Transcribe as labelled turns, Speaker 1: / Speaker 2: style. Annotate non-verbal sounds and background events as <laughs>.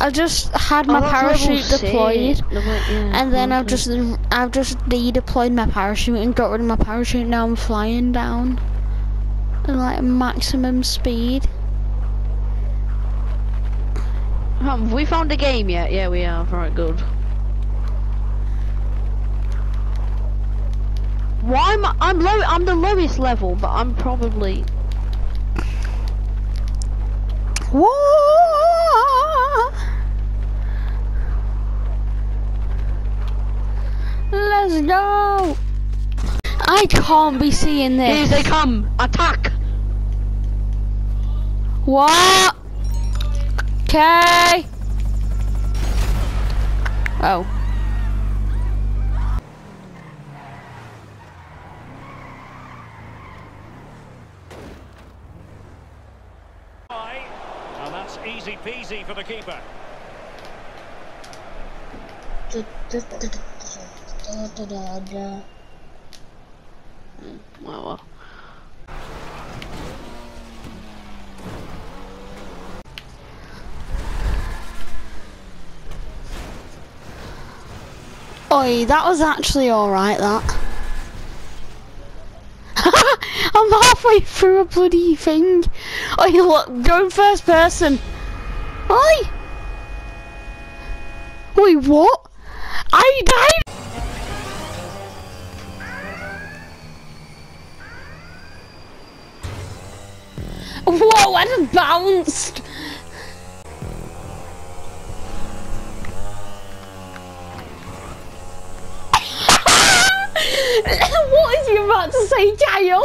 Speaker 1: I just had
Speaker 2: Oh,
Speaker 1: my parachute deployed,
Speaker 2: yeah,
Speaker 1: and then I've just I've just redeployed my parachute and got rid of my parachute. Now I'm flying down at like maximum speed.
Speaker 2: Have we found a game yet? Yeah, we have. Right, good. Why am I? I'm low. I'm the lowest level, but I'm probably.
Speaker 1: Whoa! Let's go! I can't be seeing this.
Speaker 2: Here they come! Attack!
Speaker 1: What? Okay. Oh.
Speaker 3: And that's easy peasy for the keeper.
Speaker 2: Oh, well.
Speaker 1: Oi, that was actually alright, that. <laughs> I'm halfway through a bloody thing. Oi, look, go first person. Oi! Wait, what? I died! Whoa, I just bounced! <laughs> what is you about to say, child?